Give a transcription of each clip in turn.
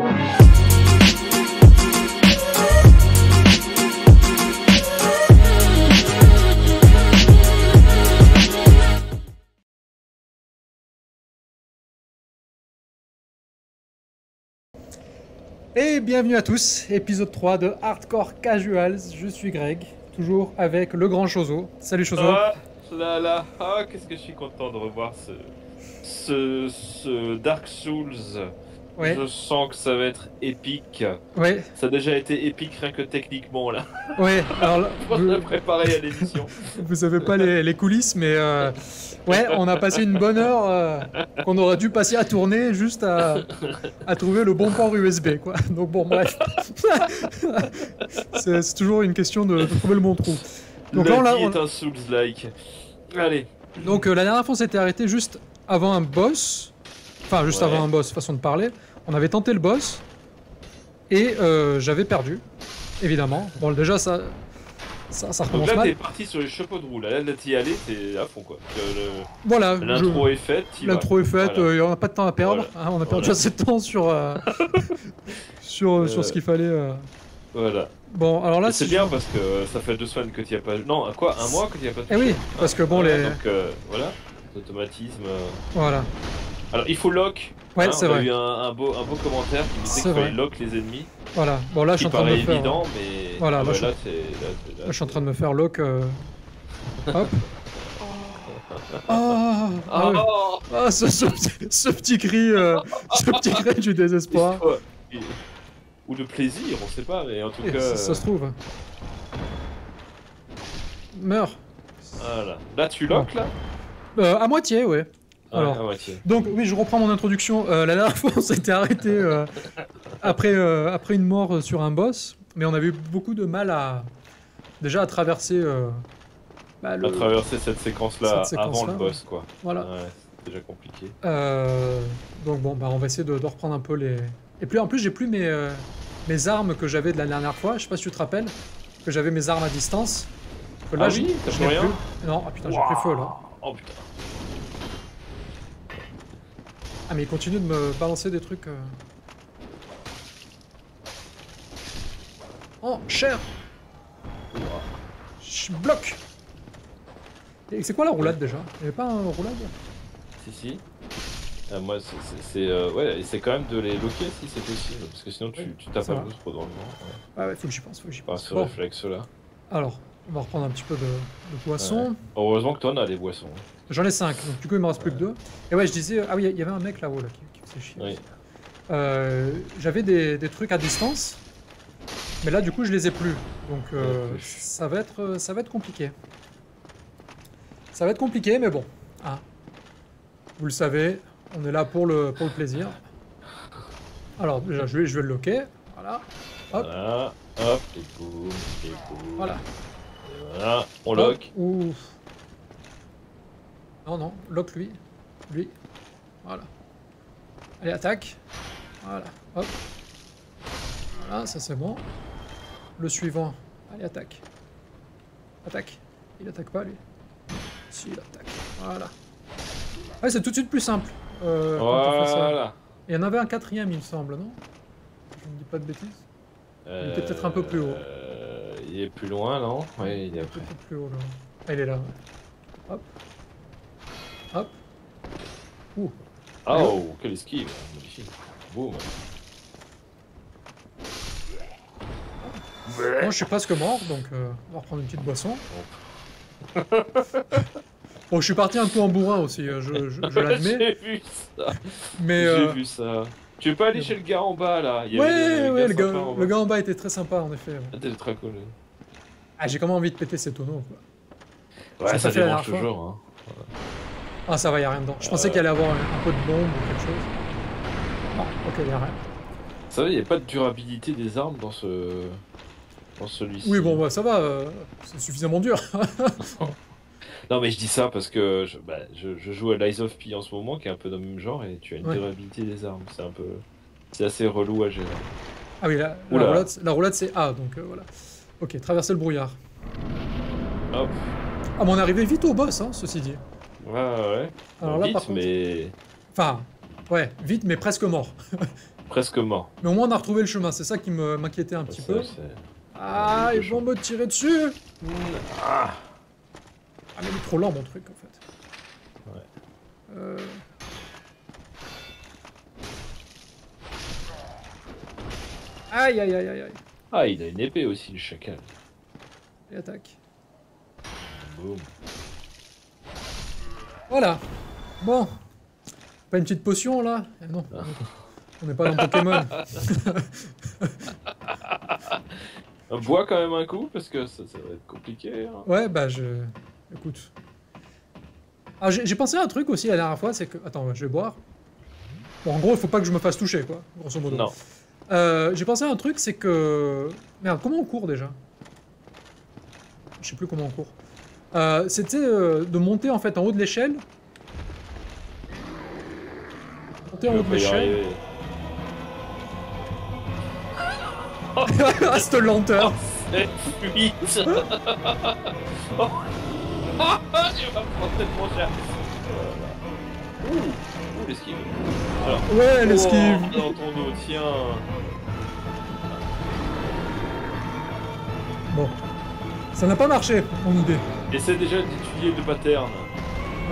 Et bienvenue à tous, épisode 3 de Hardcore Casuals. Je suis Greg, toujours avec le grand Chozo. Salut Chozo. Ah, là là, ah, qu'est-ce que je suis content de revoir ce, Dark Souls. Ouais, Je sens que ça va être épique. ouais, Ça a déjà été épique rien que techniquement là. ouais. Alors, là, On vous, l'a préparé à l'émission. vous savez pas les, les coulisses, mais euh, ouais, on a passé une bonne heure euh, qu'on aurait dû passer à tourner juste à, à trouver le bon port USB, quoi. Donc bon, bref. c'est toujours une question de, de trouver le bon trou. Donc là, on l'a- on- est un Souls-like. Allez. Donc euh, la dernière fois on s'était arrêté juste avant un boss, enfin juste Ouais. avant un boss, façon de parler. On avait tenté le boss et euh, j'avais perdu, évidemment. Bon déjà ça, ça, ça Donc recommence là, t'es parti sur les chapeaux de roue. Là, là t'y allais, t'es à fond quoi. Euh, Voilà, le- je- L'intro est faite. l'intro est faite, Voilà. il n'y a pas de temps à perdre. Voilà. hein, on a perdu Voilà. assez de temps sur, euh, sur, Euh, sur ce qu'il fallait. euh. Voilà. Bon alors là c'est bien parce que ça fait deux semaines que t'y as pas. Non, quoi Un mois que t'y as pas Eh oui, parce que bon les... Donc euh, voilà, automatisme. euh. Voilà. Alors il faut lock. Ouais Hein, c'est on a vrai. eu un, un beau, un beau commentaire qui disait fallait vrai. lock les ennemis. Voilà. Bon là je suis en train de me faire. évident, mais Voilà, Ah là, ouais, je- là, c'est. là, c'est- là, Là, je suis en train de me faire lock. euh, Hop. Ah, ah ouais. Oh Ah, ce, ce petit- ce petit cri, euh, ce petit cri du désespoir. Ou de plaisir, on sait pas, mais en tout Et cas. ça, ça se trouve. Meurs. Voilà. Là, tu lock là? Euh, à moitié, ouais. Alors. Ouais. Donc oui, je reprends mon introduction. Euh, la dernière fois, on s'était arrêté euh, après, euh, après une mort sur un boss, mais on avait eu beaucoup de mal à déjà à traverser. bah, le- À traverser cette séquence-là avant le boss, quoi. Voilà. Ouais, c'est déjà compliqué. Donc bon, bah, on va essayer de, de reprendre un peu les. Et puis en plus, j'ai plus mes, mes armes que j'avais de la dernière fois. Je sais pas si tu te rappelles que j'avais mes armes à distance. Que Ah oui je rien plus. Non, ah putain, j'ai pris feu là. Oh putain. Ah mais il continue de me balancer des trucs. euh. Oh, cher Je bloque Et c'est quoi la roulade déjà? Il y avait pas un roulade? Si, si. Euh, moi, c'est- euh, ouais, c'est quand même de les loquer si c'est possible, parce que sinon tu, tu tapes va. peu trop dans le vent. Ouais. Ah ouais, faut que j'y pense, faut que j'y pense. ce Bon, réflexe-là. alors, on va reprendre un petit peu de, de poisson. Heureusement que toi, on a des boissons. J'en ai 5, donc du coup il me reste plus que 2. Et ouais, je disais, ah oui, il y avait un mec là-haut là, qui, qui faisait chier. Oui. Euh, J'avais des, des trucs à distance, mais là du coup je les ai plus. Donc euh, ça, va être, euh, ça va être compliqué. Ça va être compliqué, mais bon. hein. Vous le savez, on est là pour le, pour le plaisir. Alors déjà, je vais, je vais le loquer. Voilà. Hop. Voilà. Hop, et boum, et boum. Voilà. Et voilà. On lock. Ouf. Non, non, lock lui. Lui. Voilà. Allez, attaque. Voilà. Hop. Voilà, ça c'est bon. Le suivant. Allez, attaque. Attaque. Il attaque pas lui. Si, il attaque. Voilà. Ouais, c'est tout de suite plus simple. euh, quand on fait ça. Voilà. Il y en avait un quatrième, il me semble, non? Je ne dis pas de bêtises. Il était peut-être un peu plus haut. Euh, il est plus loin, non? Oui, il est après. Peut-être plus haut là. Ah, il est là. ouais. Hop. Hop. Ouh. Oh, quelle esquive Magnifique. Boum. Moi, je suis presque mort, donc euh, on va reprendre une petite boisson. bon, je suis parti un peu en bourrin aussi, euh, je, je, je l'admets. J'ai vu ça. mais J'ai euh, vu ça. Tu veux pas aller chez le gars en bas là? Il y ouais, le, gars, le bas. gars en bas était très sympa en effet. Ah, t'es très cool. Ah, j'ai quand même envie de péter ces tonneaux. Quoi. Ouais, Ça ça, la dérange toujours. Hein. Ah, ça va, y a rien dedans. Je pensais Euh. qu'il allait avoir un, un peu de bombe ou quelque chose. Non, ok, y a rien. Vous savez, il n'y a pas de durabilité des armes dans ce. dans celui-ci. Oui, bon, bah, ça va, euh, c'est suffisamment dur. Non, mais je dis ça parce que je, bah, je, je joue à Lies of P en ce moment, qui est un peu dans le même genre, et tu as une Ouais. durabilité des armes. C'est un peu. C'est assez relou à gérer. Ah oui, la, la Oula. roulade, la roulade, c'est A, donc euh, voilà. Ok, traverser le brouillard. Hop. Ah, mais on est arrivé vite au boss, hein, ceci dit. Ouais, ouais. Alors Bon, là, vite, par contre- mais. Enfin, ouais, vite, mais presque mort. presque mort. Mais au moins on a retrouvé le chemin, c'est ça qui m'inquiétait un petit Ça, peu. Ah, ils vont me tirer dessus Ah, Ah mais il est trop lent mon truc en fait. Ouais. Euh... Aïe aïe aïe aïe aïe. Ah, il a une épée aussi, le chacal. Et attaque. Boum. Voilà. Bon. Pas une petite potion là? Eh Non. Ah. On n'est pas dans Pokémon. Bois quand même un coup, parce que ça, ça va être compliqué. hein. Ouais, bah je. Écoute. Ah, j'ai j'ai pensé à un truc aussi la dernière fois, c'est que. Attends, je vais boire. Bon, en gros, il faut pas que je me fasse toucher, quoi, grosso modo. Non. Euh, j'ai pensé à un truc, c'est que. Merde, comment on court déjà? Je sais plus comment on court. Euh, C'était euh, de monter en fait en haut de l'échelle. Monter en haut de l'échelle. ah, cette lenteur Oh. Prendre tellement cher Ouh, Ouh l'esquive Alors, Ouais, l'esquive oh, dans ton dos, tiens Bon. Ça n'a pas marché, mon idée. Essaie déjà d'étudier le pattern.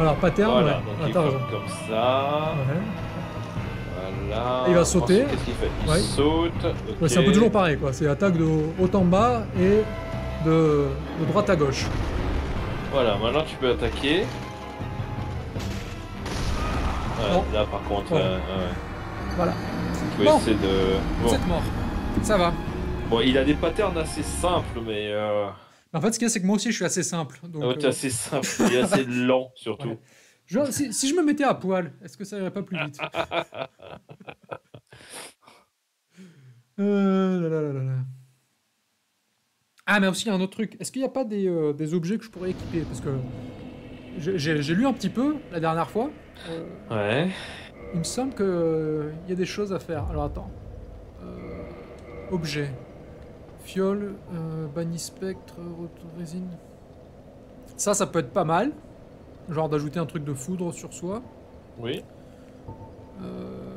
Alors, pattern, Voilà, ouais. donc il t'as faut raison. comme ça. Ouais. Voilà. Il va sauter. Qu'est-ce qu'il fait? Il Ouais. saute. Ouais, c'est un peu toujours pareil, quoi. C'est attaque de haut en bas et de, de droite à gauche. Voilà, maintenant tu peux attaquer. Ouais, là par contre, Ouais. euh, ouais. Voilà. Tu peux Bon. essayer de. Vous Bon. êtes mort. Ça va. Bon, il a des patterns assez simples, mais. Euh... En fait, ce qu'il y a, c'est que moi aussi, je suis assez simple. Donc, ah ouais, t'es euh, assez simple, est assez lent surtout. Ouais. je- si, si je me mettais à poil, est-ce que ça irait pas plus vite? Euh, là, là, là. Ah, mais aussi, il y a un autre truc. Est-ce qu'il n'y a pas des, euh, des objets que je pourrais équiper? Parce que j'ai- lu un petit peu la dernière fois. Euh, Ouais. Il me semble qu'il y a des choses à faire. Alors attends. Euh, objet. Fiole, euh, banni spectre, retour résine. Ça, ça peut être pas mal. Genre d'ajouter un truc de foudre sur soi. Oui. Euh,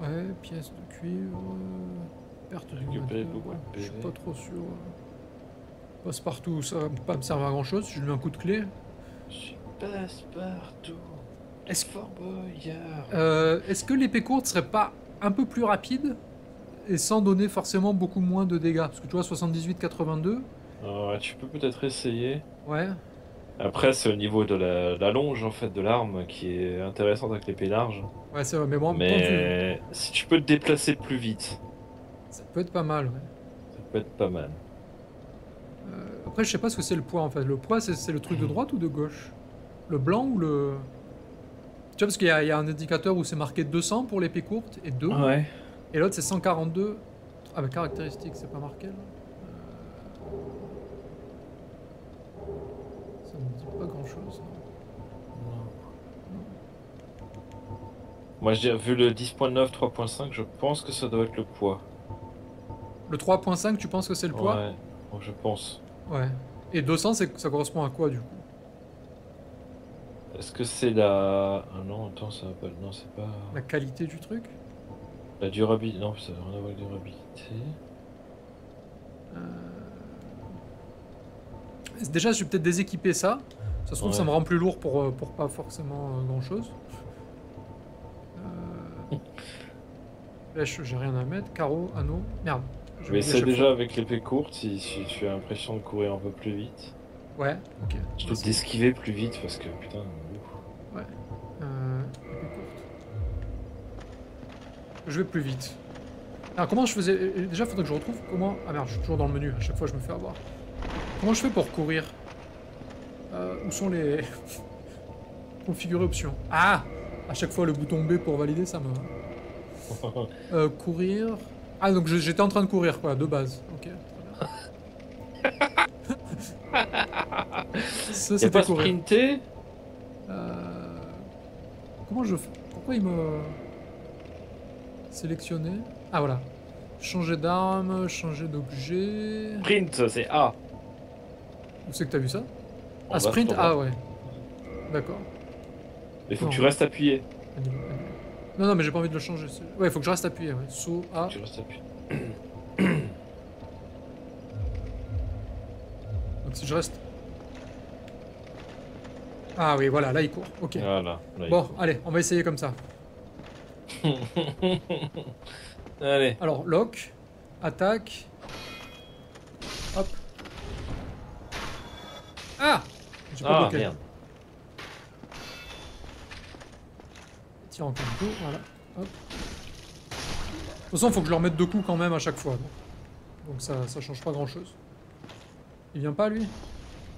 ouais, pièce de cuivre. euh, Perte du Récupérer beaucoup de Je suis pas trop sûr. Passe partout, ça va pas me servir à grand chose. Si je lui mets un coup de clé. Je passe partout. Est-ce. Euh, Est-ce que l'épée courte serait pas un peu plus rapide? Et sans donner forcément beaucoup moins de dégâts Parce que tu vois, 78-82, Ouais, tu peux peut-être essayer. ouais. Après, c'est au niveau de la, la longe en fait de l'arme qui est intéressante avec l'épée large. Ouais, c'est vrai, mais bon, Mais si tu peux te déplacer plus vite, ça peut être pas mal. ouais. ça peut être pas mal. Euh, après, je sais pas ce que c'est le poids en fait. Le poids, c'est le truc de droite ou de gauche? Le blanc ou le. Tu vois, parce qu'il y, y a un indicateur où c'est marqué 200 pour l'épée courte et 2. Ouais. Et l'autre, c'est 142. Ah, mais caractéristique, c'est pas marqué là Euh, Ça me dit pas grand chose. Moi, je dirais, vu le 10.9, 3.5, je pense que ça doit être le poids. Le 3.5, tu penses que c'est le poids? Ouais, bon, je pense. Ouais. Et 200, c'est- ça correspond à quoi du coup? Est-ce que c'est la. Ah non, attends, ça va pas. Non, c'est pas. La qualité du truc? La durabilité. Non, ça n'a rien à voir avec la durabilité. Euh, Déjà, je vais peut-être déséquiper ça. Ça se trouve, ça Ouais. me rend plus lourd pour, euh, pour pas forcément grand chose. Flèche, j'ai rien à mettre. Carreau, anneau. Merde. Je c'est chaque déjà fois. avec l'épée courte si, si tu as l'impression de courir un peu plus vite. Ouais, ok. Je d'esquiver plus vite parce que putain. ouf. Euh, épée courte. Je vais plus vite. Alors, comment je faisais. euh, Déjà, faudrait que je retrouve comment. Ah merde, je suis toujours dans le menu. À chaque fois, je me fais avoir. Comment je fais pour courir? Euh, Où sont les. Configurer options? Ah À chaque fois, le bouton B pour valider, ça me. Euh, courir. Ah, donc j'étais en train de courir, quoi, de base. Ok. très bien. Ça, c'était pas courir. sprinter Euh, Comment je fais? Pourquoi il me... Sélectionner Ah voilà. Changer d'arme, changer d'objet... Sprint, c'est A. Où c'est que t'as vu ça En Ah, sprint. Ah ouais. D'accord. Il faut Non. que tu restes appuyé. Non, non, mais j'ai pas envie de le changer. Ouais, faut que je reste appuyé. Ouais. Saut, A. Tu restes appuyé. Donc si je reste. Ah oui, voilà, là il court. Ok. Voilà. là, il Bon, allez, on va essayer comme ça. Allez. Alors, lock, attaque. Hop. Ah J'ai pas Ah, bloqué. merde. Tire encore un coup, voilà. Hop. De toute façon, faut que je leur mette deux coups quand même à chaque fois. Donc, donc ça, ça change pas grand chose. Il vient pas lui?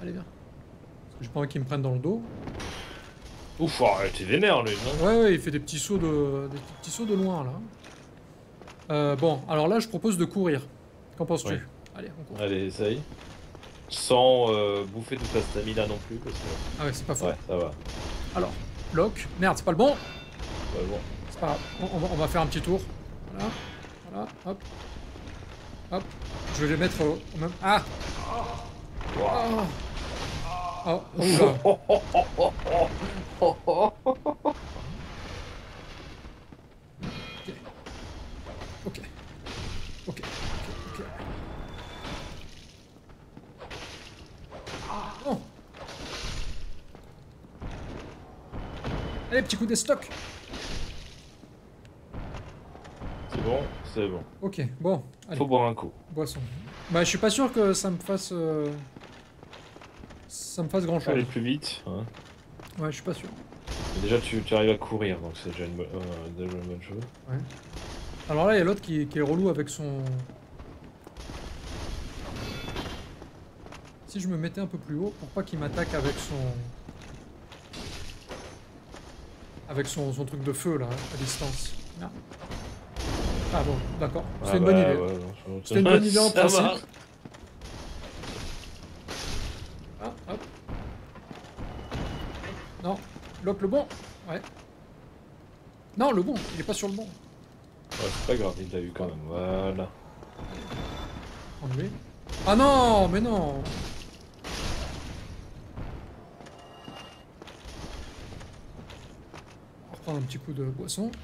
Allez, viens. Parce que j'ai pas envie qu'il me prenne dans le dos. Ouf, oh, t'es vénère, lui, non Ouais, ouais, il fait des petits sauts de, des petits sauts de loin là. Euh, bon, alors là, je propose de courir. Qu'en penses-tu. Allez, on court. Allez, essaye. Sans euh, bouffer toute la stamina non plus, parce que... Ah ouais, c'est pas faux. Ouais, ça va. Alors, lock. Merde, c'est pas le bon. Ouais, bon. C'est pas grave. On, on va, on va faire un petit tour. Voilà. Voilà. Hop. Hop. Je vais les mettre au, au même. Ah Wow. Oh, oh. Ok. Oh. Allez, petit coup des stocks. C'est bon, c'est bon. Ok, bon. Allez, Faut boire un coup. boisson. Bah, je suis pas sûr que ça me fasse. euh, Ça me fasse grand chose. Aller plus vite. hein. Ouais, je suis pas sûr. Déjà, tu, tu arrives à courir, donc c'est déjà une, euh, déjà une bonne chose. Alors là, il y a l'autre qui, qui est relou avec son. Si je me mettais un peu plus haut pour pas qu'il m'attaque avec son. Avec son, son truc de feu là, à distance. Merde. Ah bon, d'accord. C'est Ah une bonne bah, idée. C'était une bonne idée en principe. marche. Ah, hop. Non, lock le bon. Ouais. Non, le bon, il est pas sur le bon. Ouais, c'est pas grave, il l'a eu quand même. Voilà. Enlever. Ah non, mais non On va reprendre un petit coup de boisson.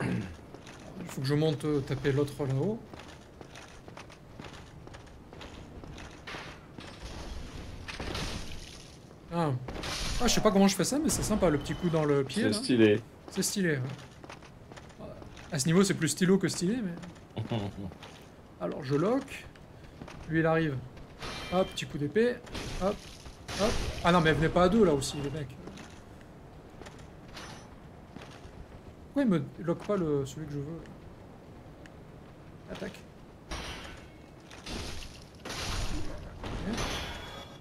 Il faut que je monte taper l'autre là-haut. Ah. Ah, je sais pas comment je fais ça, mais c'est sympa le petit coup dans le pied. C'est stylé. C'est stylé. ouais. À ce niveau, c'est plus stylo que stylé, mais. Alors, je lock. Lui, il arrive. Hop, petit coup d'épée. Hop, hop. Ah non, mais venez pas à deux là aussi, les mecs. Pourquoi il me lock pas le, celui que je veux? Attaque.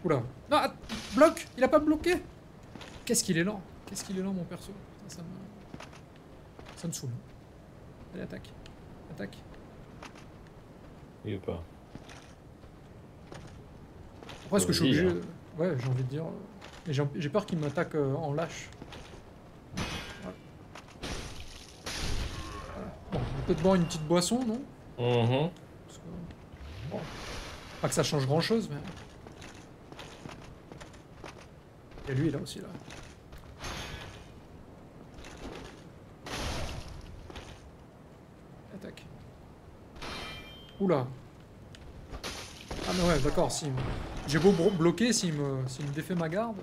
Oula. Non, att- bloque Il a pas bloqué? Qu'est-ce qu'il est lent? Qu'est-ce qu'il est lent, mon perso? Putain, ça me... Ça me saoule. Allez, attaque. Attaque. Il est pas. Après, est-ce que je suis obligé... Ouais, j'ai envie de dire... euh, Mais j'ai peur qu'il m'attaque euh, en lâche. Voilà. Voilà. Bon, on va peut-être boire une petite boisson, non? Mhm. Parce que... Bon. Pas que ça change grand-chose, mais... Et lui, là aussi, là. Attaque. Oula. Ah mais ouais, d'accord, si... J'ai beau bloquer, s'il me... me défait ma garde...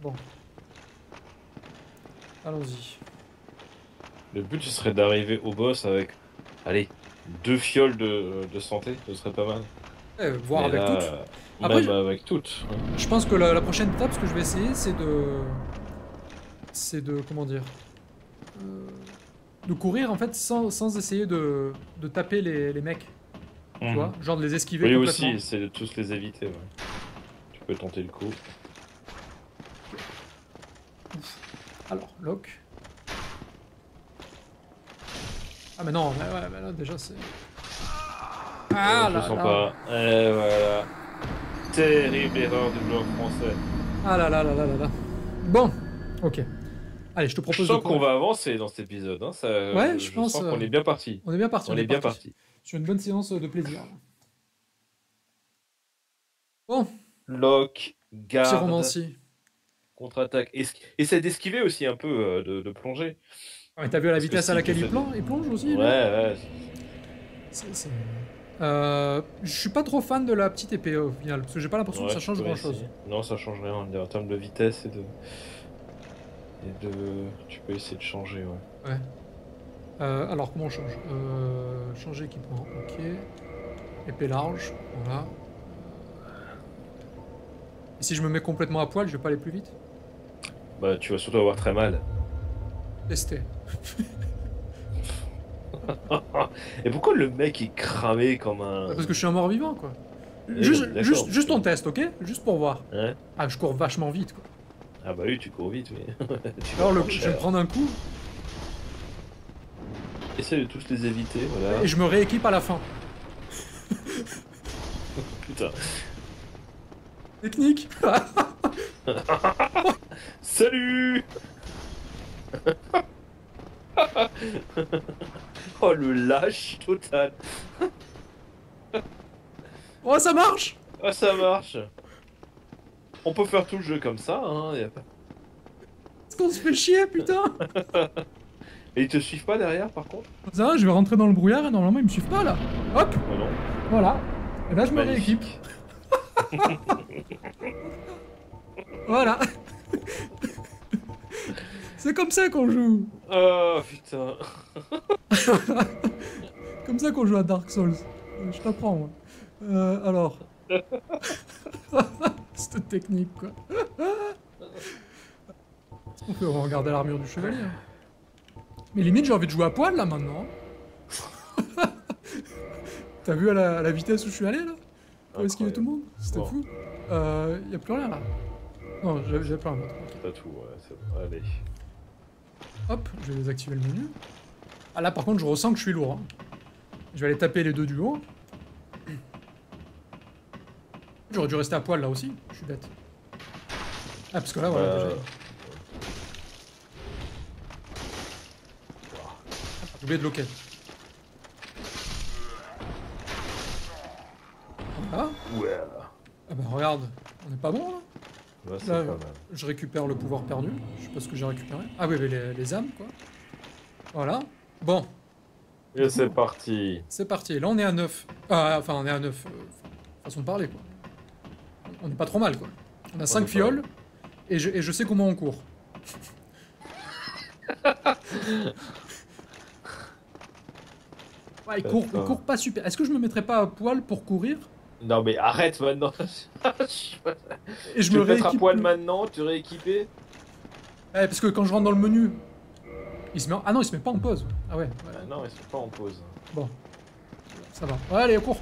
Bon. Allons-y. Le but, ce serait d'arriver au boss avec, allez, deux fioles de, de santé, ce serait pas mal. Eh, voir avec là, toutes. Après, même avec toutes. Je pense que la, la prochaine étape, ce que je vais essayer, c'est de... C'est de... Comment dire Euh, De courir, en fait, sans, sans essayer de, de taper les, les mecs. Tu Mhm. vois Genre de les esquiver Oui, aussi, c'est de tous les éviter. ouais. Tu peux tenter le coup. Alors, lock. Ah mais non, mais ouais, mais là, déjà, c'est... Ah je là là. pas. Et voilà. Terrible erreur du bloc français. Ah là là là là là là. Bon, ok. Allez, je te Je propose sens de qu'on va avancer dans cet épisode. Hein. Ça, Ouais, je pense, sens qu'on euh, est bien parti. On est bien parti. On est bien parti. Sur une bonne séance de plaisir. Bon, Lock, garde, pyromancie. contre-attaque. Es- Essaie d'esquiver aussi un peu, euh, de, de plonger. Ah, mais t'as vu à la Parce vitesse à laquelle il plonge, il plonge aussi Ouais, ouais. C'est- Euh, je suis pas trop fan de la petite épée au final, parce que j'ai pas l'impression Ouais, que ça change grand chose. essayer. Non, ça change rien en termes de vitesse et de. Et de. Tu peux essayer de changer, ouais. Ouais. Euh, alors comment on change? Euh, Changer équipement, ok. Épée large, voilà. Et si je me mets complètement à poil, je vais pas aller plus vite? Bah, tu vas surtout avoir très mal. Tester. Et pourquoi le mec est cramé comme un. Parce que je suis un mort vivant quoi. Eh, Juste, juste, juste on teste, ok? Juste pour voir. Hein Ah, je cours vachement vite quoi. Ah bah oui, tu cours vite, mais. tu Alors le, je vais me prendre un coup Essaye de tous les éviter, voilà. et je me rééquipe à la fin. Putain. Technique Salut Oh le lâche total. Oh ça marche Ah ça marche. On peut faire tout le jeu comme ça, hein. y a pas- Est-ce qu'on se fait chier putain? Et ils te suivent pas derrière par contre? Ça va, je vais rentrer dans le brouillard et normalement ils me suivent pas là. Hop Oh non. Voilà. Et là je me rééquipe. Voilà. C'est comme ça qu'on joue. Oh putain. Comme ça qu'on joue à Dark Souls. Euh, Je t'apprends moi. Euh, alors. Cette technique quoi. On va regarder l'armure du chevalier. hein. Mais limite j'ai envie de jouer à poil là maintenant. T'as vu à la, à la vitesse où je suis allé là? Pour esquiver tout le monde? C'était Bon. fou. Euh, y a plus rien là. Non, autre. ok. T'as tout, ouais, c'est bon. Allez. Hop, je vais désactiver le menu. Ah là par contre je ressens que je suis lourd. hein. Je vais aller taper les deux du haut. J'aurais dû rester à poil là aussi, je suis bête. Ah parce que là voilà Euh, déjà. J'ai oublié de loquer. Voilà. Ouais. Ah bah regarde, on est pas bon là Là, c'est Là, pas mal. Je récupère le pouvoir perdu. Je sais pas ce que j'ai récupéré. Ah oui, mais les, les âmes quoi. Voilà. Bon, Et c'est parti. C'est parti, là on est à 9. Ah, enfin on est à 9. euh, façon de parler quoi. On n'est pas trop mal quoi. On a 5 est pas fioles et je, et je sais comment on court. Ouais, il court, il court pas super. Est-ce que je me mettrais pas à poil pour courir? Non mais arrête maintenant. et je tu me peux mettre à rééquipe poil maintenant, tu rééquipé Ouais, parce que quand je rentre dans le menu, il se met en- Ah non, il se met pas en pause. Ah ouais, ouais. Ah Non, ils sont pas en pause. bon. Ça va. Ouais, allez, cours.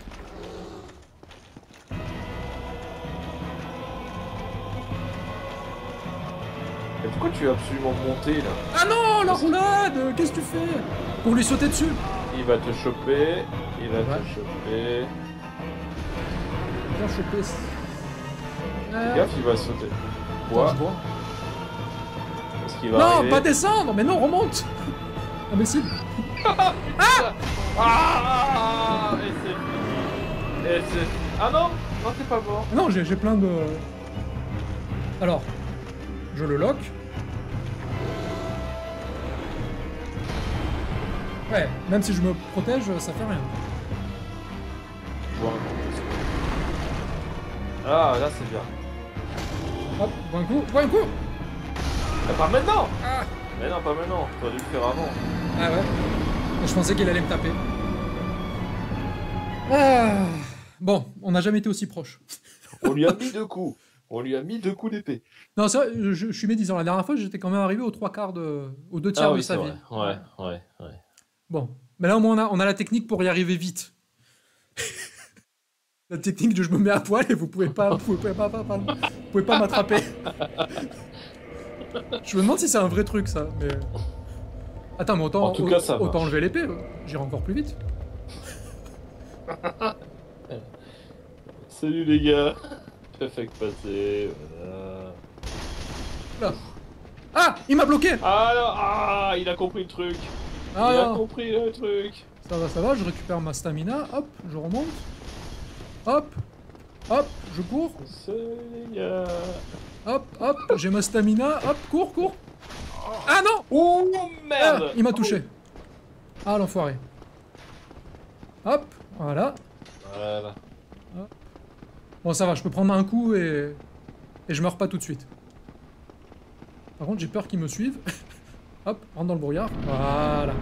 Mais pourquoi tu veux absolument monter là? Ah non, la roulade Qu'est-ce que tu fais? Pour lui sauter dessus Il va te choper, il va Ouais. te choper. Bien chopé. Fais gaffe, il va sauter. Attends, Quoi? je. Va Non, arriver pas descendre Mais non, remonte Imbécile Ah Et c'est fini. Et c'est... Ah non Non, t'es pas mort. Non, j'ai j'ai plein de... Alors, je le lock. Ouais, même si je me protège, ça fait rien. Ah, là c'est bien. Hop, bois un coup, bois un coup Ah, pas maintenant Ah, Mais non, pas maintenant. T'aurais dû le faire avant. ah ouais. Je pensais qu'il allait me taper. Ah. Bon, on n'a jamais été aussi proche. On lui a mis deux coups. On lui a mis deux coups d'épée. Non, vrai, je, je suis médisant. La dernière fois, j'étais quand même arrivé aux trois quarts de... aux deux tiers Ah de sa vie. vrai. Ouais, ouais, ouais. Bon, mais là au moins on a, on a la technique pour y arriver vite. la technique de je me mets à poil et vous pouvez pas, vous pouvez pas, pas- pas- vous pouvez pas m'attraper. Je me demande si c'est un vrai truc ça. Mais attends, mais autant, En tout cas, ça autant marche. enlever l'épée, j'irai encore plus vite. Salut les gars. Perfect passé, voilà. Là. Ah, il m'a bloqué. Ah non, ah, il a compris le truc. Ah il a compris le truc. ça va, ça va. Je récupère ma stamina. Hop, je remonte. Hop. Hop, je cours. Seigneur. Hop, hop, j'ai ma stamina. Hop, cours, cours. Ah non Oh Ah, merde Il m'a touché. Ah, l'enfoiré. Hop, voilà. Voilà. Bon, ça va, je peux prendre un coup et... Et je meurs pas tout de suite. Par contre, j'ai peur qu'ils me suivent. Hop, rentre dans le brouillard. Voilà.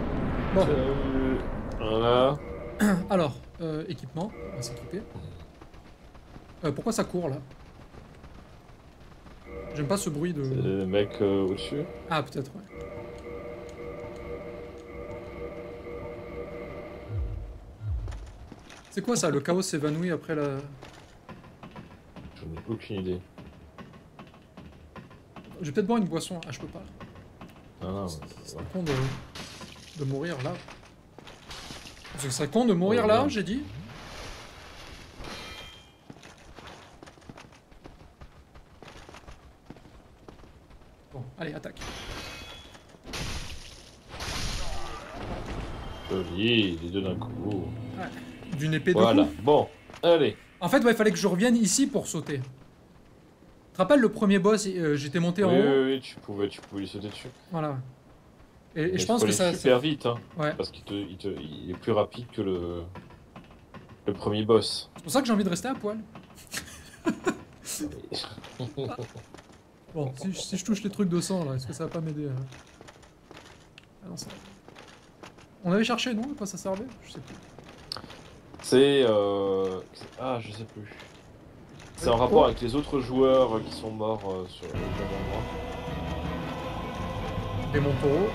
Bon, Euh, Voilà. alors, euh, équipement, on va s'équiper. Euh, pourquoi ça court, là? J'aime pas ce bruit de... C'est le mec euh, au-dessus. Ah, peut-être, ouais. C'est quoi ça Le chaos s'évanouit après la... Je n'ai aucune idée. Je vais peut-être boire une boisson. Ah, je peux pas. Non, non, C'est ouais. c'est con de... de mourir là. Ce serait con de mourir Ouais, là, j'ai dit. Bon, allez, attaque. Joli, les deux d'un coup. D'une épée de Voilà. coups. Bon, allez. En fait, ouais, il fallait que je revienne ici pour sauter. Tu te rappelles le premier boss, euh, j'étais monté en Oui, haut oui, oui, tu pouvais, tu pouvais lui sauter dessus. Voilà. Et, je pense que ça... super vite, hein, Ouais. parce qu'il te, il te, il est plus rapide que le, le premier boss. C'est pour ça que j'ai envie de rester à poil. Bon, si, je- si je touche les trucs de sang là, est-ce que ça va pas m'aider euh Ah non, ça... On avait cherché, non À quoi ça servait? Je sais plus. C'est. Euh... Ah, je sais plus. C'est en rapport avec les autres joueurs qui sont morts euh, sur le même endroit. mon taureau?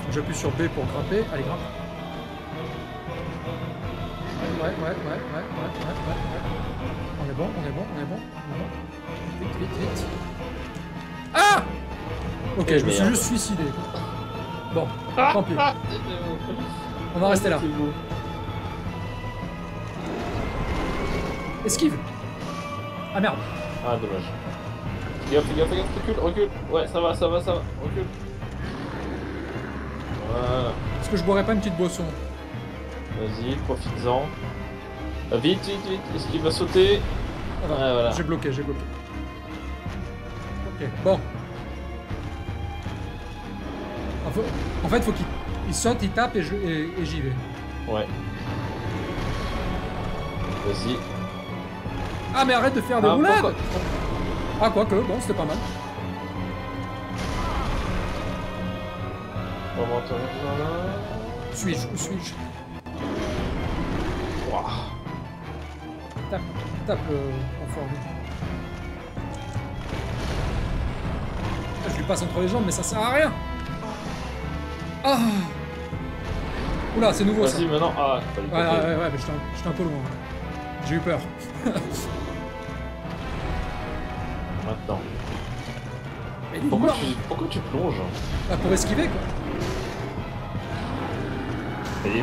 Faut que j'appuie sur B pour grimper. Allez, grimpe. Ouais, ouais, ouais, ouais, ouais, ouais, ouais, ouais. On est bon, on est bon, on est bon, on est bon. Vite, vite, vite. Ah Ok, je me suis juste suicidé. Bon, tant pis. On va rester là. Esquive Ah merde Ah, dommage. Fais gaffe, fais gaffe, fais gaffe, recule, recule. Ouais, ça va, ça va, ça va, recule. Voilà. Est-ce que je boirais pas une petite boisson? Vas-y, profites-en. Ah, Vite, vite, vite. Est-ce qu'il va sauter? Va. Ouais, voilà. J'ai bloqué, j'ai bloqué. Ok, bon. En fa- En fait, faut qu'il il saute, il tape et, je- et- et j'y vais. Ouais. Vas-y. Ah, mais arrête de faire des Ah, roulades pourquoi- Ah, quoique, bon, c'était pas mal. Suis-je Où suis-je? Tape, tape le enfoiré. Ah, Je lui passe entre les jambes, mais ça sert à rien Ah Oula, c'est nouveau ça Vas-y, maintenant. Ah, Ouais, pas ouais, que- ouais, ouais, mais j'étais un, un peu loin. J'ai eu peur. Maintenant. Mais Pourquoi tu, pourquoi tu plonges Ah, pour esquiver, quoi. Et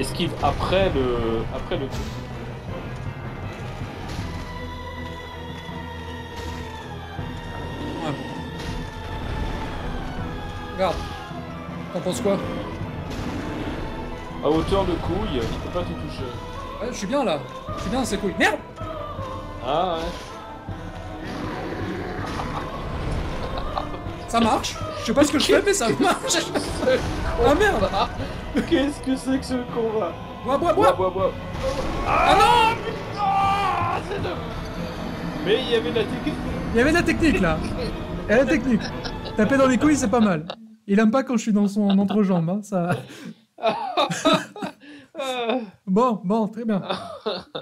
esquive après le, après le coup. Ouais. Regarde. T'en penses quoi À hauteur de couille, il peut pas te toucher. Ouais, je suis bien là. Je suis bien dans ces couilles. Merde Ah ouais. Ça marche Je sais pas ce que je fais, mais ça marche Ah merde Qu'est-ce que c'est que ce combat Bois, bois, Bois, bois bois, bois. Ah non Ah, c'est de... Mais il y avait de la technique. Il y avait de la technique là Il y a la technique Taper dans les couilles, c'est pas mal. Il aime pas quand je suis dans son entrejambe, hein, ça... Bon, bon, très bien.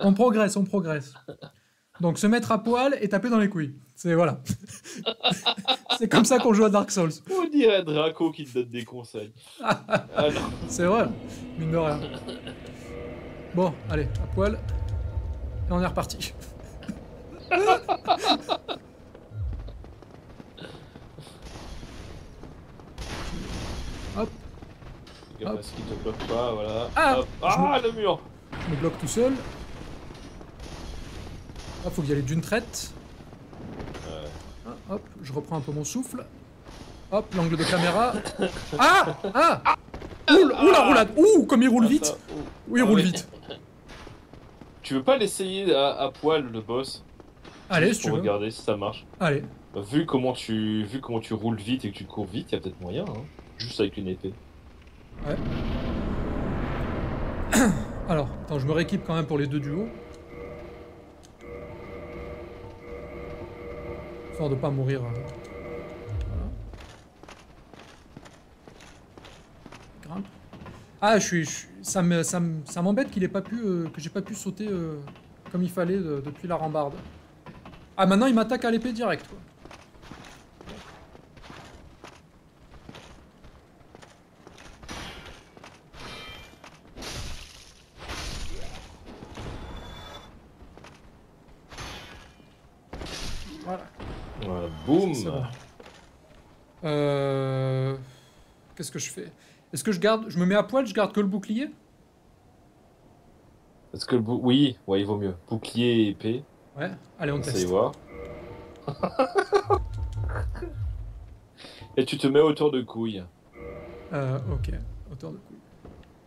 On progresse, on progresse. Donc se mettre à poil et taper dans les couilles. C'est voilà. c'est comme ça qu'on joue à Dark Souls. On dirait Draco qui te donne des conseils? Ah. C'est vrai, mine de rien. Bon, allez, à poil. Et on est reparti. Hop, Fais gaffe à ce qui te bloque pas, voilà. Ah, Hop. ah le mur je me bloque tout seul. Ah, faut y aller d'une traite. Ouais. Ah, hop, je reprends un peu mon souffle. Hop, l'angle de caméra. Ah Ah Ouh, ouh la roulade Ouh, comme il roule Ah, vite ça, oh. Oui, il Ah roule vite. Tu tu veux pas l'essayer à, à poil le boss? Allez, Juste si tu pour veux. regarder si ça marche. Allez. Vu comment tu vu comment tu roules vite et que tu cours vite, il y a peut-être moyen, hein. Juste avec une épée. Alors, attends, je me rééquipe quand même pour les deux duos. Histoire de pas mourir. euh. Voilà. Grimpe. Ah, je suis, ça me, ça me- ça m'embête qu'il ait pas pu, euh, que j'ai pas pu sauter euh, comme il fallait de- depuis la rambarde. Ah, maintenant il m'attaque à l'épée direct. Qu'est-ce que je fais Est-ce que je garde... Je me mets à poil, je garde que le bouclier? Est-ce que le bou... Oui, ouais, il vaut mieux. Bouclier et épée, Ouais. Allez, on on teste. voir. et tu te mets autour de couilles. Euh, ok. Hauteur de couille.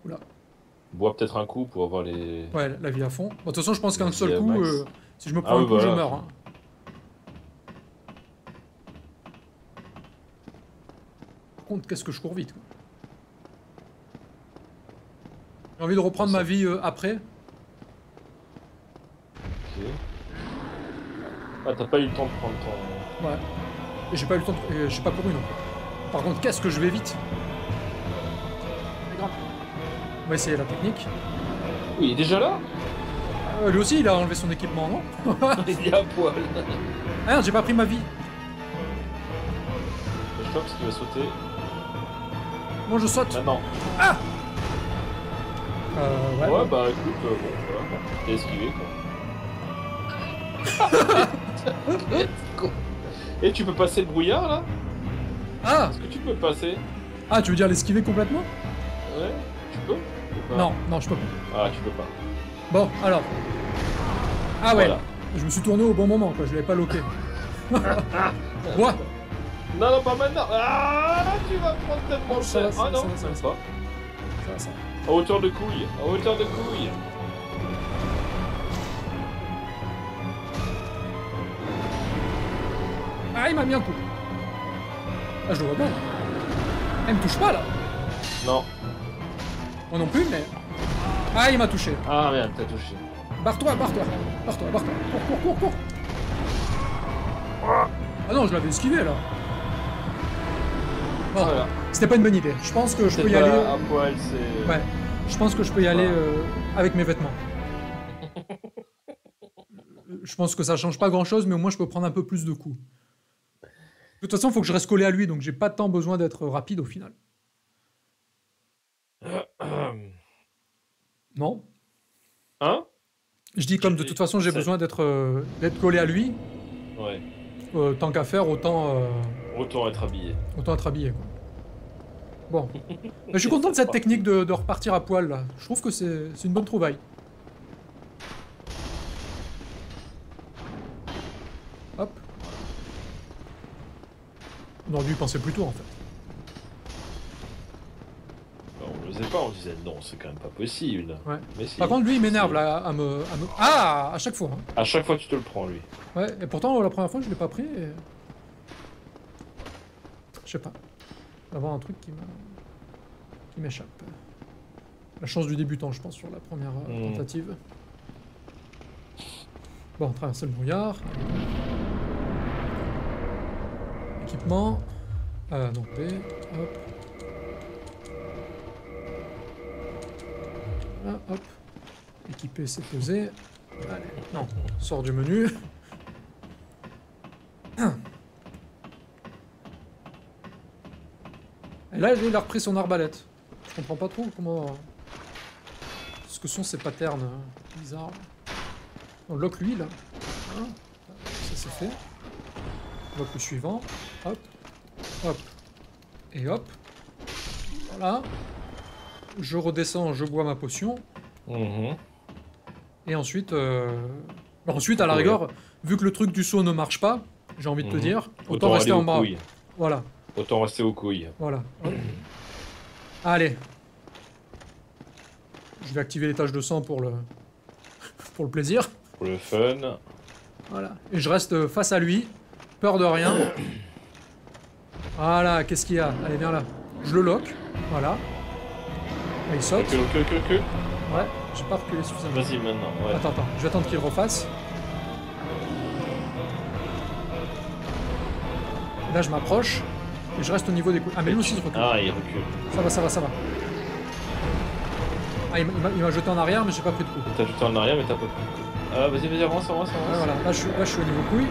Oula. Bois peut-être un coup pour avoir les... Ouais, la vie à fond. Bon, de toute façon, je pense qu'un seul coup, euh, si je me Ah prends un oui, coup, je meurs. hein. Par contre, qu'est-ce que je cours vite. quoi. J'ai envie de reprendre ma vie euh, après. Ok. Ah, t'as pas eu le temps de prendre ton... Ouais. Et j'ai pas eu le temps de... j'ai pas couru non plus. Par contre, qu'est-ce que je vais vite? On va essayer la technique. Oui, il est déjà là? Euh, lui aussi, il a enlevé son équipement, non? Il est à poil. Ah merde, j'ai pas pris ma vie. Je crois parce qu'il va sauter. Moi, je saute. Maintenant. Euh, ouais. Ouais, bah écoute, euh, bon, voilà. T'as esquivé quoi. Et tu peux passer le brouillard là? Ah Est-ce que tu peux passer? Ah, tu veux dire l'esquiver complètement? Ouais, tu peux Ou Non, non, je peux pas. Ah, tu peux pas. Bon, alors. Ah ouais, Voilà. je me suis tourné au bon moment, quoi. Je l'avais pas loqué. ouais. Non, non, pas maintenant Ah, tu vas prendre tellement Ça cher ça Ah non, ça va, ça va, ça. Ça va, ça va. À hauteur de couille, à hauteur de couille Ah, il m'a mis un coup. Ah, je le vois bien. là. Ah, il me touche pas là. Non. Moi non plus, mais. Ah, il m'a touché. Ah merde, t'as touché. Barre-toi, barre-toi. Barre-toi, barre-toi. Cours, cours, cours, cours. Ah non, je l'avais esquivé là. Bon, Voilà. c'était pas une bonne idée. Je pense que je peux y aller. à poil, c'est... Ouais, je pense que je peux y aller euh, avec mes vêtements. je pense que ça change pas grand chose, mais au moins je peux prendre un peu plus de coups. De toute façon, il faut que je reste collé à lui, donc j'ai pas tant besoin d'être rapide au final. Non Hein? Je dis comme de toute façon j'ai besoin d'être euh, d'être collé à lui, Ouais. euh, tant qu'à faire, autant, Autant être habillé. autant être habillé. Quoi. Bon. Mais je suis content de cette technique de, de repartir à poil là. Je trouve que c'est une bonne trouvaille. Hop. On aurait dû y penser plus tôt en fait. Bah, on le faisait pas, on disait non, c'est quand même pas possible. Ouais. Mais si. Par contre, lui il m'énerve là à me, à me- Ah À chaque fois. hein. À chaque fois, tu te le prends, lui. Ouais, et pourtant la première fois je l'ai pas pris et... Je sais pas. D'avoir un truc qui m'échappe. La chance du débutant, je pense, sur la première euh, Mm. tentative. Bon, traverser le brouillard. Équipement. Euh, donc B, hop. Voilà, hop. Équiper, c'est posé. Allez, non, sort du menu. Et là, il a repris son arbalète. Je comprends pas trop comment... Ce que sont ces patterns euh, bizarres. On lock lui, là. Ça, c'est fait. On lock le suivant. Hop. Hop. Et hop. Voilà. Je redescends, je bois ma potion. Mhm. Et ensuite... euh, bah, ensuite, à la rigueur, vu que le truc du saut ne marche pas, j'ai envie de te Mhm. dire, autant, rester en bas. Voilà. Autant rester aux couilles. Voilà. Allez. Je vais activer les taches de sang pour le pour le plaisir. Pour le fun. Voilà. Et je reste face à lui, peur de rien. Voilà, qu'est-ce qu'il y a? Allez, viens là. Je le lock. Voilà. Et il saute. Recule, recule, recule, recule. Ouais, j'ai pas reculé suffisamment. Vas-y maintenant, ouais. Attends, attends, je vais attendre qu'il refasse. Là, je m'approche. Et je reste au niveau des coups. Ah, mais lui aussi, il recule. Ah, il recule. Ça va, ça va, ça va. Ah, il m'a- jeté en arrière, mais j'ai pas pris de coup. T'as jeté en arrière, mais t'as pas pris de coup. Ah, vas-y, vas-y, avance, avance, Ouais, avance. voilà, là je, suis, là, je suis au niveau couille.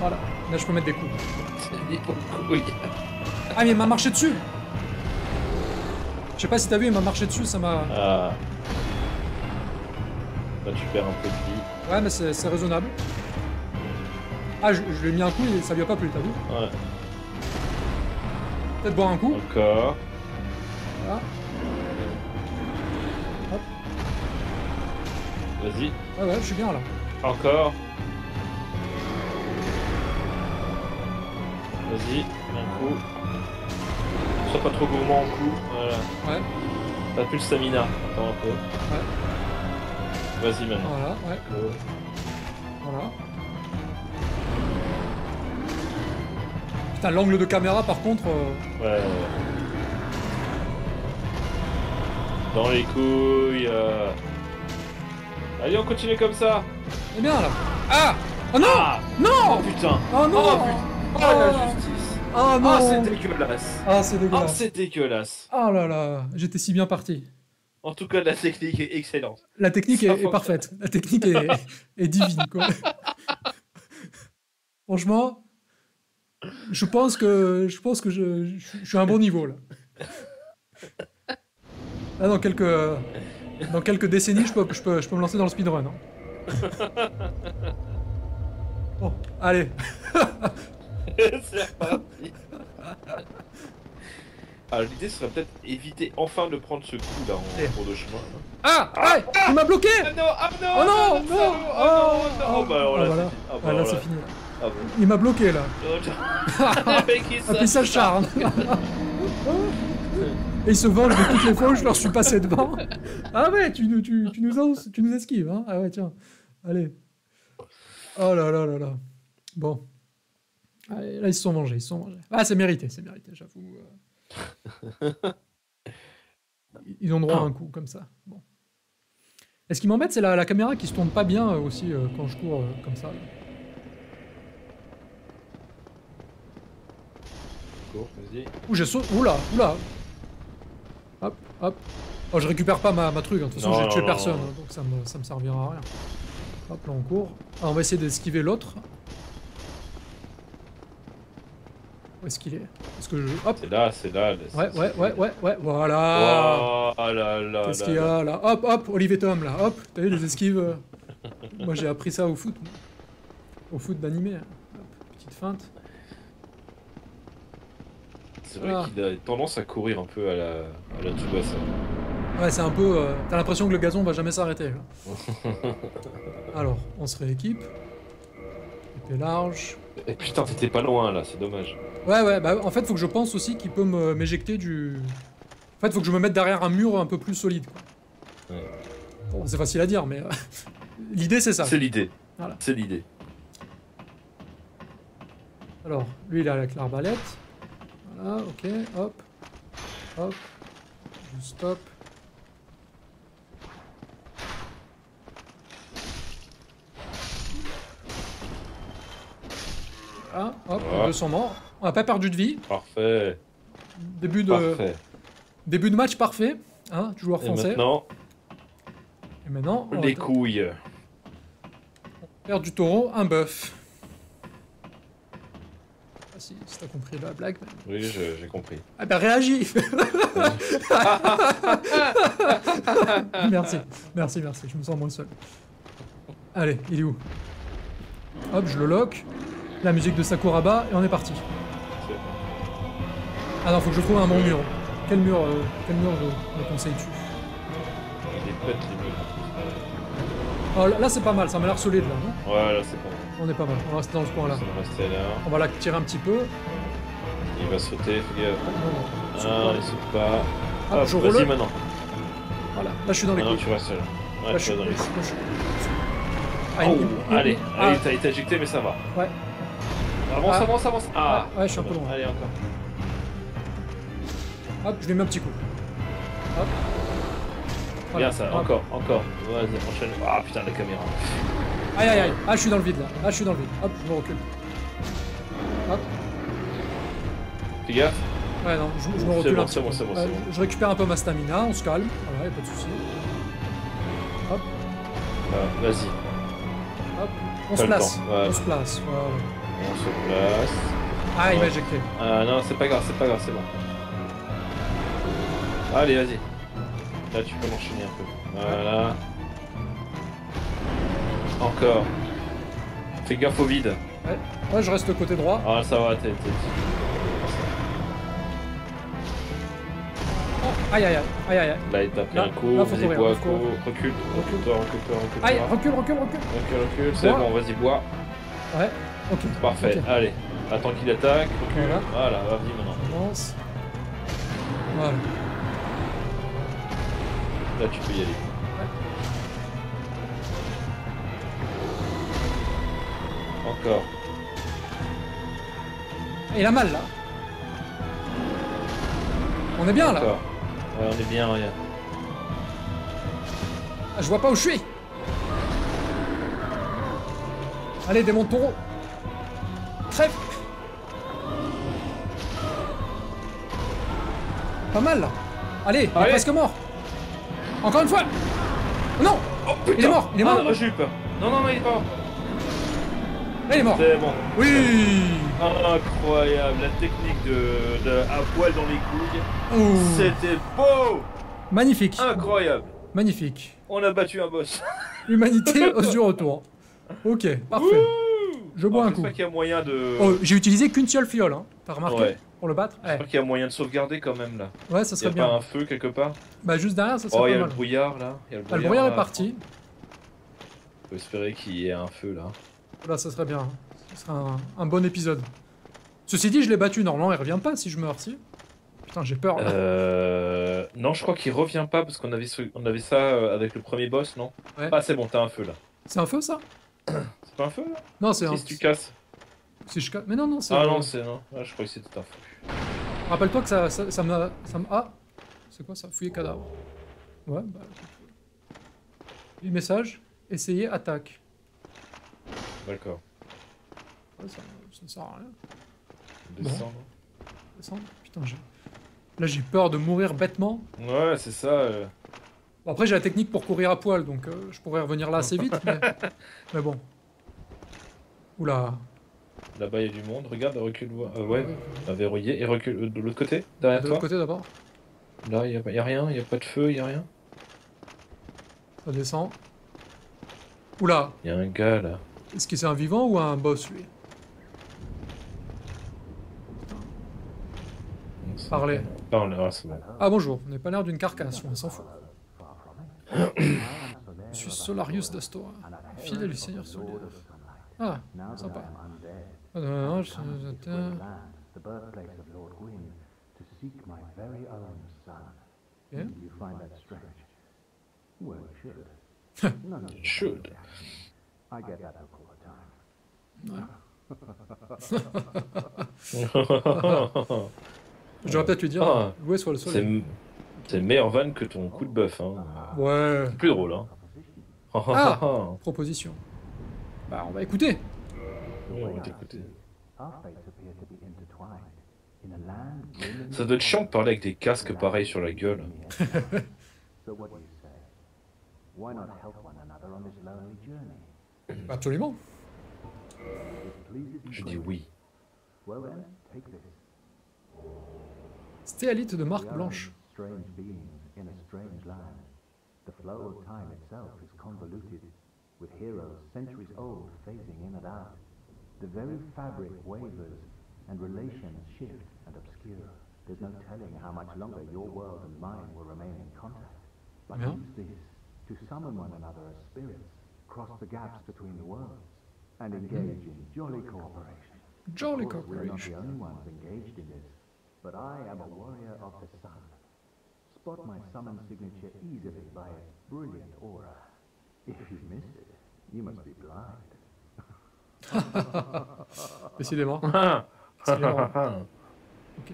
Voilà, là, je peux mettre des coups. Ah, mais il m'a marché dessus Je sais pas si t'as vu, il m'a marché dessus, ça m'a... Ah. Là, tu perds un peu de vie. Ouais, mais c'est c'est raisonnable. Ah, je, je lui ai mis un coup et ça lui a pas plu, t'as vu Ouais. Peut-être boire un coup. Encore. Voilà. Hop. Vas-y. Ouais, ouais, je suis bien là. Encore. Vas-y, un coup. Sois pas trop gourmand en coup. Voilà. Ouais, T'as plus le stamina. Attends un peu. ouais, Vas-y maintenant. voilà, ouais, Go. voilà. Putain, l'angle de caméra, par contre... euh, Ouais. Dans les couilles. euh. Allez, on continue comme ça. C'est bien là. Ah Oh non Ah Non Oh putain Oh non Oh putain Oh la justice Oh non Oh c'est dégueulasse Ah, c'est Oh dégueulasse. c'est dégueulasse Oh là là, j'étais si bien parti. En tout cas, la technique est excellente. La technique est, parfaite. La technique est, est divine, quoi. Franchement, je pense que je pense que je, je- je suis à un bon niveau là. Là, dans quelques dans quelques décennies, je peux, je peux, je peux me lancer dans le speedrun. hein. Bon, allez. c'est Ah, l'idée serait peut-être éviter enfin de prendre ce coup là en Eh. cours de chemin. là. Ah, ah Il m'a bloqué Ah non, ah non, Oh non, ah, non Oh non, non, Oh, oh, alors ah. Ah, Ah, alors c'est là. fini. là. Ah bon. Il m'a bloqué là. Puis ça charme. Et ils se vengent de toutes les fois où je leur suis passé devant. Ah ouais, tu, nous- tu, tu, nous, os- tu nous esquives, hein Ah ouais, tiens. Allez. Oh là là là là. Bon. Allez, là, ils se sont vengés, ils se sont vengés. Ah, c'est mérité, c'est mérité, j'avoue. euh. Ils ont droit à un coup, comme ça. Bon. Et ce qui m'embête, c'est la, la caméra qui se tourne pas bien euh, aussi euh, quand je cours euh, comme ça. là. Vas-y. Ouh, j'ai sauté. Oula, oula. Hop, hop. Oh, je récupère pas ma, ma truc, hein. de toute façon j'ai tué non, personne, non. hein, donc ça me, ça me servira à rien. Hop, là on court. Ah, on va essayer d'esquiver l'autre. Où est-ce qu'il est? Que je. Hop C'est là, c'est là. Ouais, ouais, ouais, ouais, ouais, voilà Oh là là Qu'est-ce qu'il y a là Hop, hop, Olivier Tom là, hop T'as vu les esquives euh. Moi j'ai appris ça au foot. Au foot d'animé. hein. Petite feinte. C'est vrai Ah. qu'il a tendance à courir un peu à la, à la Tsubasa. Ouais, c'est un peu. euh, T'as l'impression que le gazon va jamais s'arrêter. Alors, on se rééquipe. Épée large. Et Eh, putain, t'étais pas loin là, c'est dommage. Ouais, ouais, bah en fait, faut que je pense aussi qu'il peut m'éjecter du. En fait, faut que je me mette derrière un mur un peu plus solide, quoi. Ouais. Bon, c'est facile à dire, mais. euh, L'idée, c'est ça. C'est l'idée. Voilà. C'est l'idée. Alors, lui, il est avec l'arbalète. Voilà, ok, hop. Hop. Je stop. Voilà, hop, Voilà. 200 morts. On n'a pas perdu de vie. Parfait. Début de, Parfait. début de match parfait. Hein, joueur Et français. maintenant, Et maintenant, on les couilles. faire du taureau, un bœuf. Si, si t'as compris la blague. mais- Oui, j'ai compris. Ah ben réagis Merci, merci, merci, je me sens moins seul. Allez, il est où? Hop, je le lock. La musique de Sakuraba et on est parti. Ah non, faut que je trouve un bon mur. Quel mur, euh, quel mur me, me conseilles-tu Il est murs. Oh là, là, c'est pas mal, ça m'a l'air solide là, non? Voilà, c'est bon. On est pas mal, on va rester dans ce coin là. Ça va rester là. On va la tirer un petit peu. Il va sauter, fais gaffe. Non, non, Ah, quoi il saute pas. Ah, Hop, je vas-y maintenant. Voilà, là je suis dans les couilles. tu restes là. Ouais, Là, je suis dans les... Ah, Oh, il- il- allez, ah, allez, t'as éjecté, mais ça va. Ouais. Avance, Ah. avance, avance. Ah, Ouais, ouais, je suis un peu loin. Allez, encore. Hop, je lui mets un petit coup. Hop. Voilà. Bien ça, Hop. encore, encore. Vas-y, enchaîne. Ah putain, la caméra. Aïe aïe aïe. Ah, je suis dans le vide là. Ah, je suis dans le vide. Hop, je me recule. Hop. Fais gaffe. Ouais, non, je, je me recule bon, un petit c'est bon, peu. c'est bon, Ouais, c'est bon. Je récupère un peu ma stamina, on se calme. Voilà, y'a pas de soucis. Hop, Ah, Vas-y, hop. On se place. ouais. On se place. Voilà. on se place. Ah, il m'a éjecté. Ah non, c'est pas grave, c'est pas grave, c'est bon. Allez, vas-y. Là, tu peux l'enchaîner un peu. Voilà. Encore. Fais gaffe au vide. Ouais. Ouais, je reste côté droit. Ah, ça va, t'es. Oh, aïe aïe aïe. Aïe aïe. Là, il t'a pris Là, un coup. là, faut Vas-y, courir, bois, faut courir. recule. Recule-toi, recule-toi, recule-toi. Aïe, recule, recule, recule. Recule, recule. C'est bon, vas-y, bois. Ouais. Ok. Parfait. Allez. Attends qu'il attaque. Recule. Voilà. Voilà, vas-y maintenant. Avance. Voilà. Là, tu peux y aller. Il a mal là. On est bien là. Ouais, on est bien, regarde. Ah, je vois pas où je suis. Allez, démon de taureau. Crève. Pas mal là. Allez, il est presque mort. Encore une fois. Oh non Oh putain Il est mort, il est mort. Ah, non, j'ai eu peur. Non, non, non, il est pas mort. Il est mort. C'est bon. Oui Incroyable, la technique de, de à poil dans les couilles. Oh. C'était beau Magnifique. Incroyable Magnifique. On a battu un boss. Humanité au du retour. Ok, parfait. Je bois Alors, un coup. J'espère qu'il y a moyen de... Oh, j'ai utilisé qu'une seule fiole, hein. T'as remarqué Ouais. Pour le battre? Ouais, J'espère qu'il y a moyen de sauvegarder quand même là. ouais ça Il y serait a bien. pas un feu quelque part? Bah, juste derrière, ça serait Oh, y pas a le mal. brouillard là. Y a le Ah, le brouillard là. est parti. On peut espérer qu'il y ait un feu là. Là, ça serait bien. Ce serait un, un bon épisode. Ceci dit, je l'ai battu. Normalement, il revient pas si je meurs, si. Putain, j'ai peur. là. Euh... Non, je crois qu'il revient pas parce qu'on avait, ce- on avait ça euh, avec le premier boss, non? Ouais. Ah, c'est bon, t'as un feu là. C'est un feu, ça? C'est pas un feu là? Non, c'est un. Si tu casses. Si je... ca- Mais non, non, c'est. Ah non, c'est non. Ah, je crois que c'était un feu. Rappelle-toi que ça, ça, ça me... Ah C'est quoi ça? Fouiller cadavre. Ouais, bah. Les messages. Essayez, attaque. D'accord. Ouais, ça, ça sert à rien. Descends. Descendre. Putain, j'ai. Là, j'ai peur de mourir bêtement. Ouais, c'est ça. euh. Bon, après, j'ai la technique pour courir à poil, donc euh, je pourrais revenir là assez vite. mais... mais bon. Oula. Là-bas, il y a du monde. Regarde, recule. Euh, ouais, à verrouiller. Et recule euh, de l'autre côté, derrière De toi. l'autre côté d'abord. Là, il y, a- y a rien. Il y a pas de feu, il y a rien. Ça descend. Oula. Il y a un gars là. Est-ce que c'est un vivant ou un boss, lui Parlez. Parle, ah. Ah bonjour, vous n'avez pas l'air d'une carcasse, on s'en fout. Je suis Solarius d'Astora, fidèle du Seigneur Solaire. Ah, sympa. Ah, non, non, je- you should. J'aurais peut-être lui dire, Ah. où est le c'est soleil c'est meilleur van que ton coup de bœuf. Hein. Ouais, Plus drôle, hein. Ah. proposition. Bah, on va écouter. Ouais, on va t'écouter. Ça doit être chiant de parler avec des casques pareils sur la gueule. So what do you say? Why not help one another on this lonely journey? Absolument. It pleases you Je dis oui. Well then, take this. Stéalite de We marque blanche. strange beings in a strange land. The flow of time itself is convoluted, with heroes centuries old phasing in and out. The very fabric wavers, and relations shift and obscure. There's no telling how much longer your world and mine will remain in contact. But Yeah. use this to summon one another as spirits, cross the gaps between the worlds, and engage in jolly cooperation. Jolly course, we're not Corporation. the only ones engaged in this, but I am a warrior of the sun. Spot my summon signature easily by its brilliant aura. If you miss it, you must be blind. Décidément. Décidément. Ok.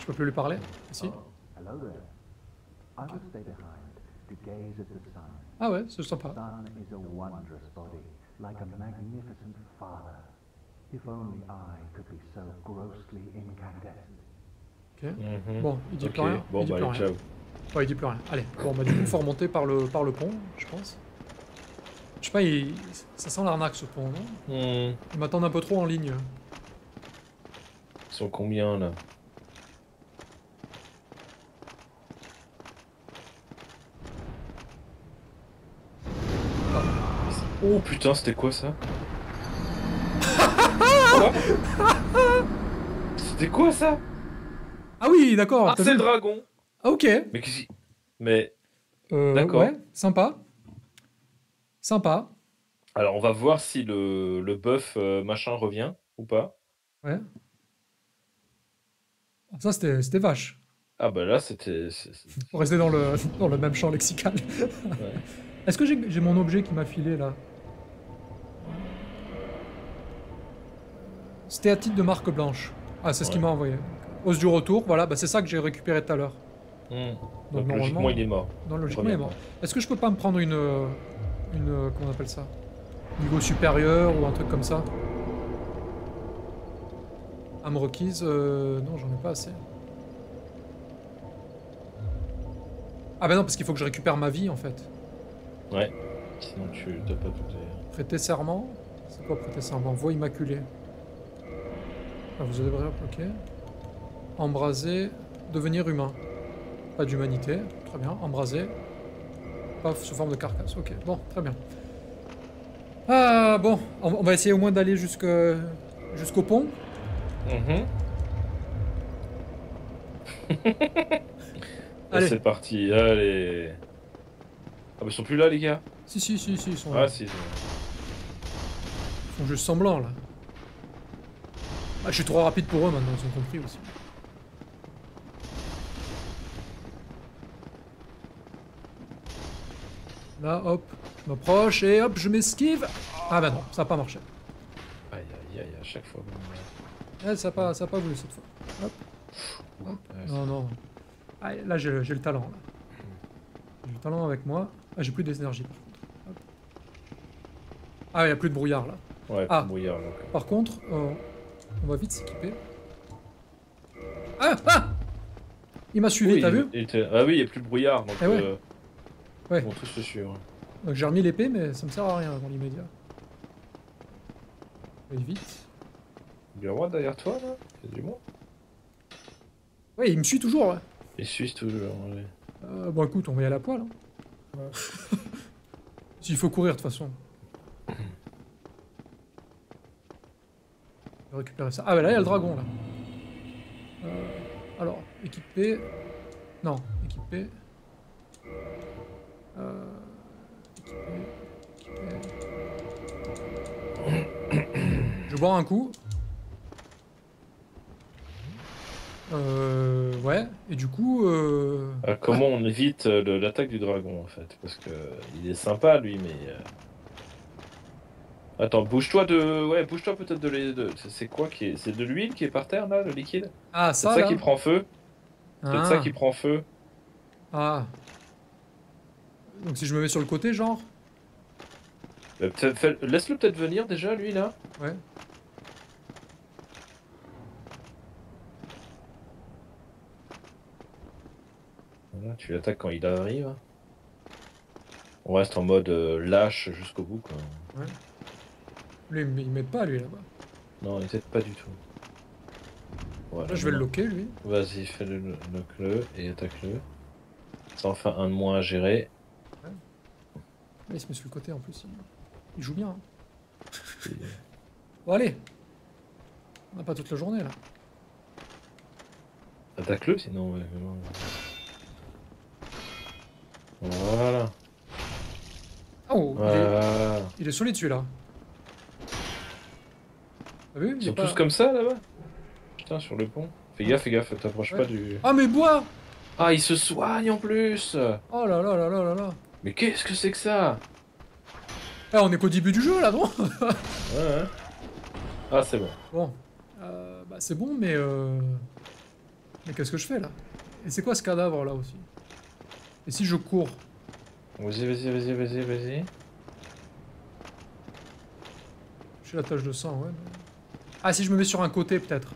Je peux plus lui parler? Si. Sun. Ah ouais, c'est sympa. Like a magnificent father. If only I could be so grossly incandescent. Ok. Mhm. Bon, il dit Ok, plus rien. bon il dit bah plus rien. ciao. Ouais, il dit plus rien. Allez, bon, bah du coup, faut remonter par le, par le pont, je pense. Je sais pas, il... ça sent l'arnaque ce pont, non? Hmm. Ils m'attendent un peu trop en ligne. Ils sont combien là? Oh putain, c'était quoi ça C'était quoi ça Ah oui, d'accord. Ah, c'est le dragon Ah, ok. Mais qu'est-ce Mais Euh, D'accord. Ouais, sympa. Sympa. alors on va voir si le, le buff euh, machin revient ou pas. Ouais. Ça, c'était vache. Ah bah là c'était. Faut rester dans le, dans le même champ lexical. Ouais. Est-ce que j'ai mon objet qui m'a filé là Stéatite de marque blanche. Ah, c'est ce qu'il m'a envoyé. Os du retour, voilà, bah c'est ça que j'ai récupéré tout à l'heure. Hmm. Donc, Donc, logiquement il est mort. Non, logiquement, il est mort. Est-ce que je peux pas me prendre une. euh, Une. euh, Comment on appelle ça? Niveau supérieur ou un truc comme ça? Âme requise euh, Non, j'en ai pas assez. Ah bah non, parce qu'il faut que je récupère ma vie en fait. Ouais. Sinon tu t'as pas tout. est- Prêter serment C'est quoi prêter serment Voix immaculée. Ah, vous avez ok. Embraser, devenir humain. Pas d'humanité, très bien. Embraser. Pas sous forme de carcasse, ok. Bon, très bien. Ah bon, on va essayer au moins d'aller jusqu'au pont. Et Allez. c'est parti, allez. Ah bah ils sont plus là les gars Si, si, si, si, ils sont, Ah ils si. font juste semblant là. Ah, je suis trop rapide pour eux maintenant, ils ont compris aussi. Là, hop, je m'approche et hop, je m'esquive. Ah bah non, ça a pas marché. Aïe aïe aïe, à chaque fois. Eh, ça a pas, ça a pas voulu cette fois. Hop, hop. Ouais, Non, non. Ah, là, j'ai j'ai le talent. Là. J'ai le talent avec moi. Ah, j'ai plus d'énergie par contre. Hop. Ah, il y a plus de brouillard là. Ouais, Ah. brouillard donc. Par contre, euh, on va vite s'équiper. Ah Ah Il m'a suivi, Oui, t'as il- vu il Ah oui, il n'y a plus de brouillard donc. Eh ouais. euh, Ouais. Tous se suivre. Donc j'ai remis l'épée, mais ça me sert à rien dans l'immédiat. Allez, vite. Il y a roi derrière toi là C'est du monde Ouais, il me suit toujours. Ouais. Ils suivent toujours. ouais. Euh, bon, écoute, on va y aller à poil. Hein. S'il faut courir, de toute façon. Je récupérer ça. Ah, bah là, il y a le dragon, là. Euh, alors, équipé. Non, équipé. Euh, équipé. Je boire un coup. Euh, ouais, et du coup, euh... Ah, comment on évite euh, l'attaque du dragon en fait? Parce que il est sympa lui, mais. euh, Attends, bouge-toi de. Ouais, bouge-toi peut-être de. les- de- c'est- C'est quoi qui est. C'est de l'huile qui est par terre là, le liquide? Ah C'est ça, ça là qui prend feu C'est Ah. ça qui prend feu Ah. Donc si je me mets sur le côté, genre? Euh, fais- Laisse-le peut-être venir déjà lui là. Ouais. Voilà, tu l'attaques quand il arrive. On reste en mode euh, lâche jusqu'au bout quoi. Lui, il m'aide pas, lui, là-bas. Non, il t'aide pas du tout. Voilà, Là, je vais le loquer, lui. Vas-y, fais-le, lock-le et attaque-le. Ça en fait un de moins à gérer. Il se met sur le côté, en plus. Il, il joue bien. hein. Et- Bon, allez. On n'a pas toute la journée, là. Attaque-le sinon. ouais, vraiment. Voilà. Oh, il, est, Voilà. il est solide, celui-là. T'as vu Ils Il sont pas- tous comme ça là-bas? Putain, sur le pont. Fais gaffe, fais gaffe, t'approches Ouais. pas du. Ah, mais bois Ah, il se soigne en plus Oh là là là là là là Mais qu'est-ce que c'est que ça? Eh, on est qu'au début du jeu là, non? Ouais, ouais. Ah, c'est bon. Bon. Euh, bah c'est bon, mais... Euh... Mais qu'est-ce que je fais là? Et c'est quoi ce cadavre là aussi? Et si je cours Vas-y, vas-y, vas-y, vas-y, vas-y. J'ai la tache de sang, ouais. Ah, si je me mets sur un côté peut-être.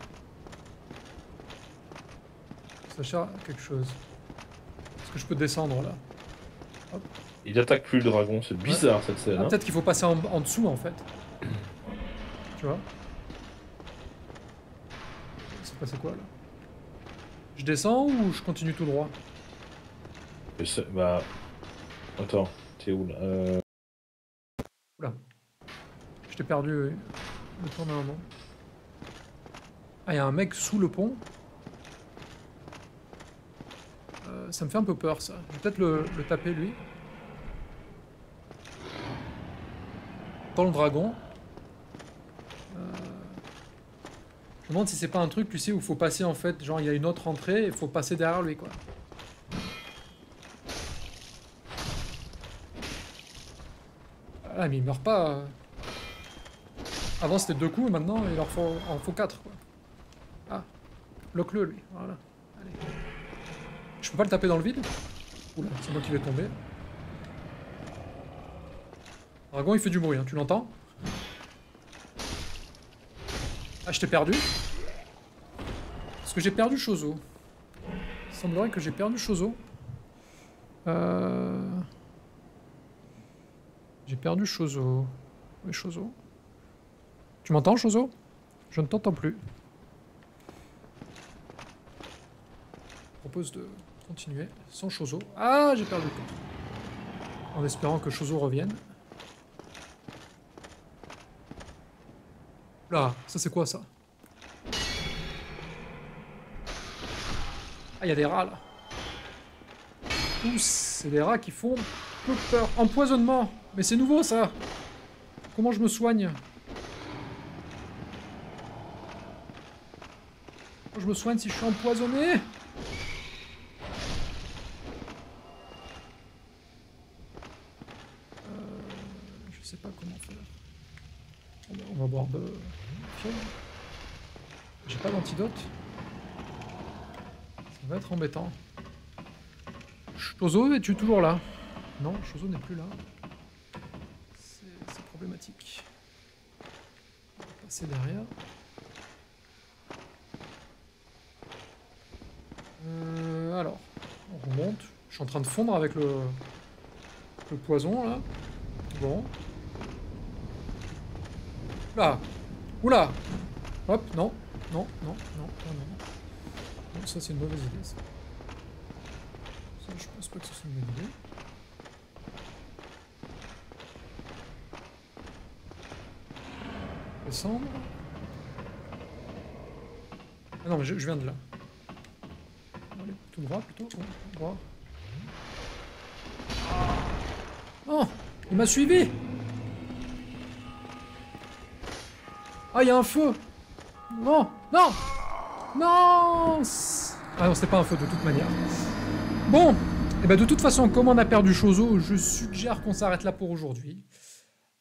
Ça sert quelque chose. Est-ce que je peux descendre là? Il attaque plus le dragon, c'est bizarre cette scène. Ah, hein. Peut-être qu'il faut passer en, en dessous en fait. Tu vois? C'est passé quoi là? Je descends ou je continue tout droit? Bah. Attends, t'es où là euh... Je t'ai perdu le d'un moment. Ah, il y a un mec sous le pont. Euh, ça me fait un peu peur ça. Je vais peut-être le, taper lui. Dans le dragon. Euh, Je me demande si c'est pas un truc, tu sais, où faut passer en fait, genre il y a une autre entrée il faut passer derrière lui quoi. Ah mais il meurt pas. euh. Avant c'était deux coups maintenant il faut, en faut quatre quoi. Ah, bloque-le lui, voilà. Allez. Je peux pas le taper dans le vide? Oula, c'est moi qui vais tomber. Dragon il fait du bruit, hein, tu l'entends? Ah je t'ai perdu Est-ce que j'ai perdu Chozo Il semblerait que j'ai perdu Chozo. Euh... J'ai perdu Chozo. Oui, Chozo. Tu m'entends, Chozo? Je ne t'entends plus. Je propose de continuer sans Chozo. Ah, j'ai perdu le. En espérant que Chozo revienne. Là, ça c'est quoi ça? Ah, il y a des rats là. Ouh, c'est des rats qui font peu peur. Empoisonnement Mais c'est nouveau ça Comment je me soigne je me soigne si je suis empoisonné Euh, Je sais pas comment faire. On va, boire de. J'ai pas d'antidote. Ça va être embêtant. Chozo, es-tu toujours là? Non, Chozo n'est plus là. C'est problématique. On va passer derrière. Euh, alors, on remonte. Je suis en train de fondre avec le, le poison là. Bon. Là Oula Hop, non, non, non, non, non, non. Non, ça c'est une mauvaise idée ça. Ça, je pense pas que ce soit une bonne idée. Ah non, mais je, viens de là. Aller tout droit plutôt. Ouais, tout droit. Non Il m'a suivi Ah, il y a un feu Non Non Non C'est- Ah non, c'était pas un feu de toute manière. Bon et ben de toute façon, comme on a perdu Chozo, je suggère qu'on s'arrête là pour aujourd'hui.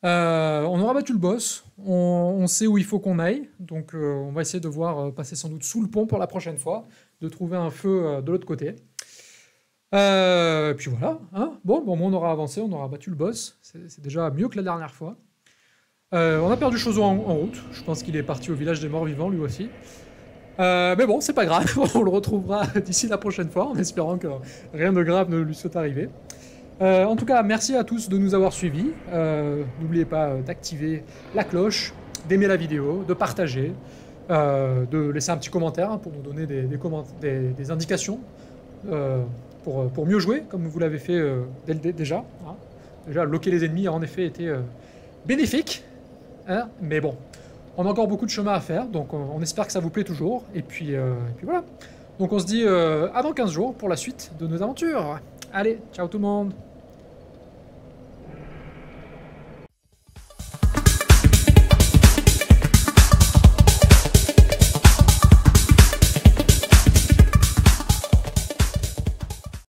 Euh, on aura battu le boss, on, sait où il faut qu'on aille, donc euh, on va essayer de voir euh, passer sans doute sous le pont pour la prochaine fois, de trouver un feu de l'autre côté. Puis voilà, hein. bon, bon, on aura avancé, on aura battu le boss, c'est déjà mieux que la dernière fois. On a perdu Chozo en, en route, je pense qu'il est parti au village des morts vivants lui aussi. Mais bon, c'est pas grave, on le retrouvera d'ici la prochaine fois, en espérant que rien de grave ne lui soit arrivé. Euh, en tout cas, merci à tous de nous avoir suivis. Euh, N'oubliez pas euh, d'activer la cloche, d'aimer la vidéo, de partager, de laisser un petit commentaire hein, pour nous donner des, indications pour, mieux jouer, comme vous l'avez fait déjà. hein. Déjà, loquer les ennemis a en effet été bénéfique. hein, mais bon, on a encore beaucoup de chemin à faire, donc on, espère que ça vous plaît toujours. Et puis, voilà. Donc on se dit dans 15 jours pour la suite de nos aventures. Allez, ciao tout le monde